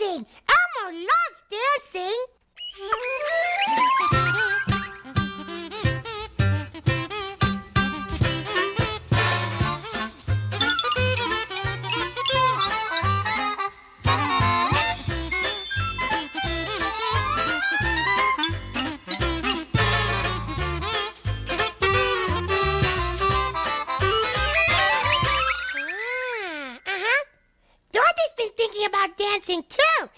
dancing! Elmo loves dancing! thinking about dancing too.